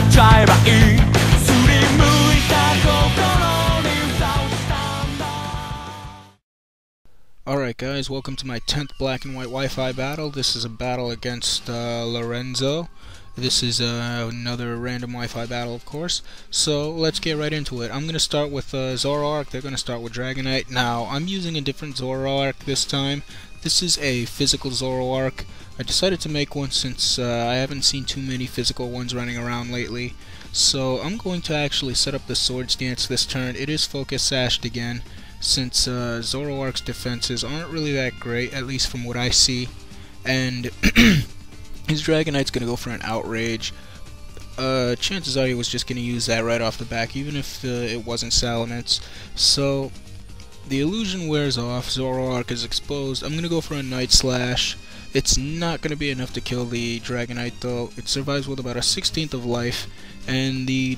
えばいいすりむいた心に歌をしたんだ Alright guys, welcome to my 10th black and white Wi-Fi battle. This is a battle against uh, Lorenzo. This is uh, another random Wi-Fi battle, of course. So let's get right into it. I'm going to start with uh, Zoroark. They're going to start with Dragonite. Now, I'm using a different Zoroark this time. This is a physical Zoroark. I decided to make one since uh, I haven't seen too many physical ones running around lately. So I'm going to actually set up the Swords Dance this turn. It is Focus Sashed again since uh, Zoroark's defenses aren't really that great, at least from what I see. And his Dragonite's gonna go for an Outrage. Uh, chances are he was just gonna use that right off the back, even if uh, it wasn't Salamence. So, the illusion wears off, Zoroark is exposed. I'm gonna go for a Night Slash. It's not gonna be enough to kill the Dragonite though. It survives with about a 16th of life, and the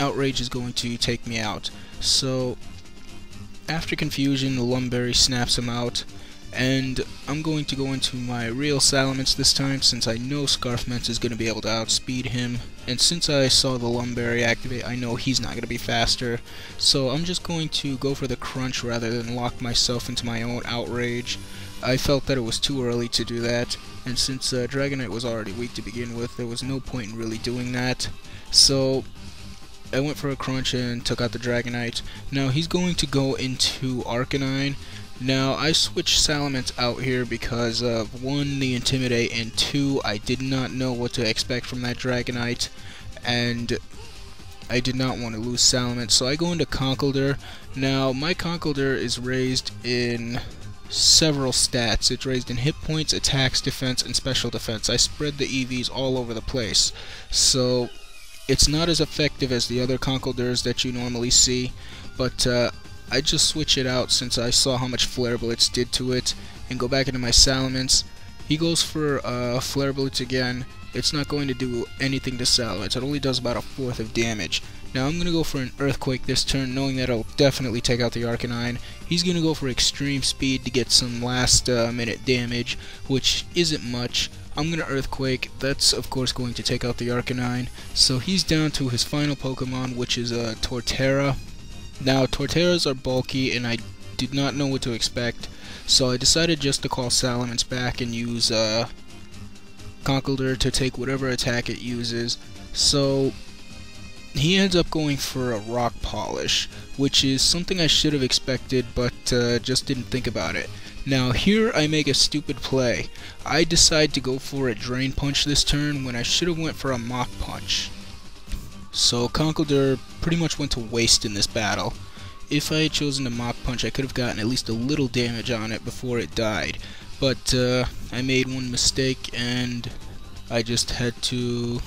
Outrage is going to take me out. So, after confusion, the Lumberry snaps him out, and I'm going to go into my real Salamence this time since I know Scarfmence is going to be able to outspeed him, and since I saw the Lumberry activate, I know he's not going to be faster, so I'm just going to go for the Crunch rather than lock myself into my own Outrage. I felt that it was too early to do that, and since uh, Dragonite was already weak to begin with, there was no point in really doing that. So I went for a crunch and took out the Dragonite. Now he's going to go into Arcanine. Now I switched Salamence out here because of one, the Intimidate, and two, I did not know what to expect from that Dragonite, and I did not want to lose Salamence, so I go into Conkeldurr. Now my Conkeldurr is raised in several stats. It's raised in hit points, attacks, defense, and special defense. I spread the EVs all over the place. So it's not as effective as the other Conkeldurrs that you normally see, but uh, I just switch it out since I saw how much Flare Blitz did to it, and go back into my Salamence. He goes for uh, Flare Blitz again. It's not going to do anything to Salamence. It only does about a fourth of damage. Now I'm going to go for an Earthquake this turn, knowing that it'll definitely take out the Arcanine. He's going to go for Extreme Speed to get some last uh, minute damage, which isn't much. I'm going to Earthquake. That's, of course, going to take out the Arcanine. So he's down to his final Pokemon, which is uh, Torterra. Now, Torterras are bulky, and I did not know what to expect. So I decided just to call Salamence back and use uh, Conkeldurr to take whatever attack it uses. So he ends up going for a Rock Polish, which is something I should have expected, but uh, just didn't think about it. Now here I make a stupid play. I decide to go for a Drain Punch this turn when I should have went for a Mach Punch. So Conkeldurr pretty much went to waste in this battle. If I had chosen to Mach Punch, I could have gotten at least a little damage on it before it died. But uh, I made one mistake and I just had to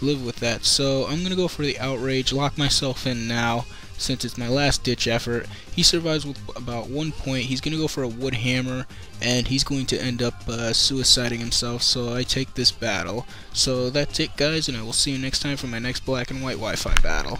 live with that. So I'm going to go for the Outrage, lock myself in now since it's my last ditch effort. He survives with about one point. He's going to go for a Wood Hammer and he's going to end up uh, suiciding himself. So I take this battle. So that's it guys and I will see you next time for my next black and white Wi-Fi battle.